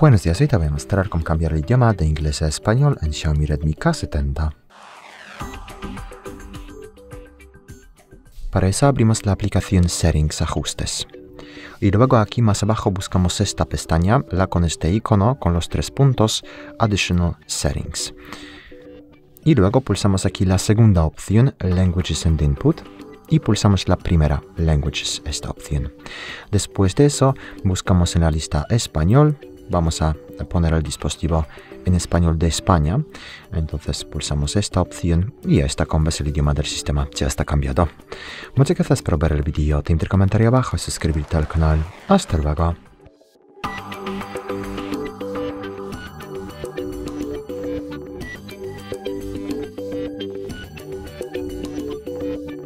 Buenos días, hoy te voy a mostrar cómo cambiar el idioma de inglés a español en Xiaomi Redmi K70. Para eso abrimos la aplicación Settings Ajustes. Y luego aquí más abajo buscamos esta pestaña, la con este icono con los tres puntos Additional Settings. Y luego pulsamos aquí la segunda opción Languages and Input y pulsamos la primera Languages, esta opción. Después de eso buscamos en la lista Español vamos a poner el dispositivo en español de España. Entonces pulsamos esta opción y ya está ves el idioma del sistema ya está cambiado. Muchas gracias por ver el vídeo, te invito a comentar abajo y suscribirte al canal. Hasta luego.